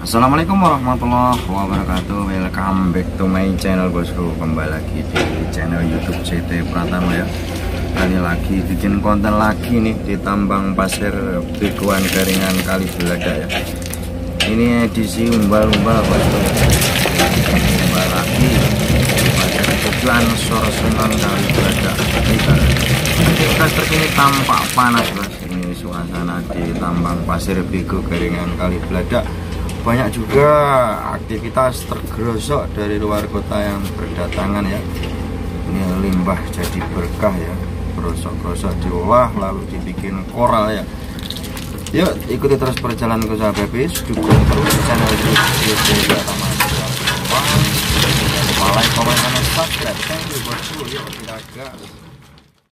Assalamualaikum warahmatullahi wabarakatuh. Welcome back to my channel bosku. Kembali lagi di channel youtube CT Pratama ya. Kali lagi bikin konten lagi nih Di tambang pasir Biguan Garingan Kali Belada ya. Ini edisi umbal-umbal bosku. Umbal lagi. Pasir Biguan Sorsungan Kali Belada Kita terkini tampak panas bos. Ini suasana di tambang pasir Bigo Garingan Kali Belada banyak juga aktivitas tergerosok dari luar kota yang berdatangan ya. Ini limbah jadi berkah ya. Gerosok-gerosok diolah lalu dibikin koral ya. Yuk ikuti terus perjalanan ke sahabat bis. Dukung terus channel youtube Pratama like, comment, dan subscribe. Thank you bosku. Yuk kita gas